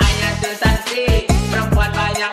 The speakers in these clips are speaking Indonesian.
Ayah tuh sasi, perempuan banyak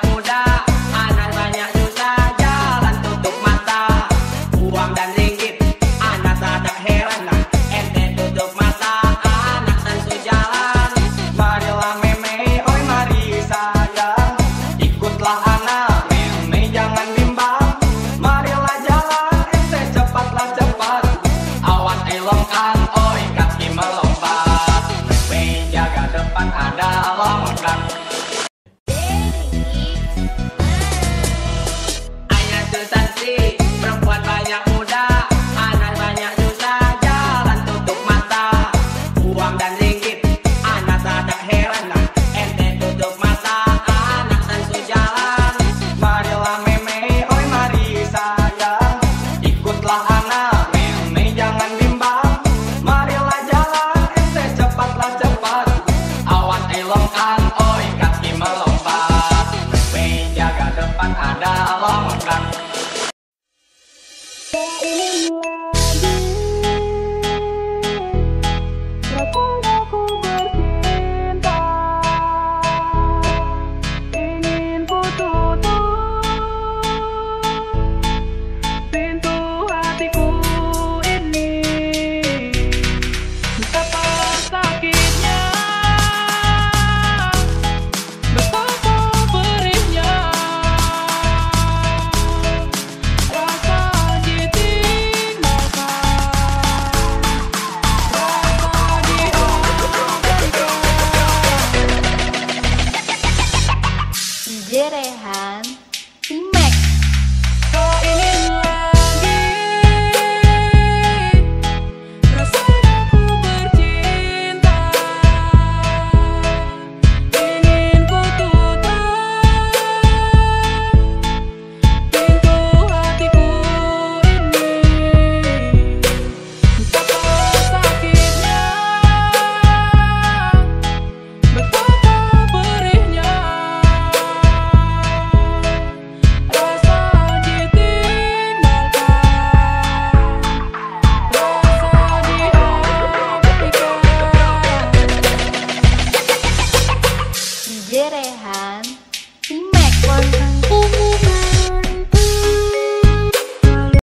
Jerehan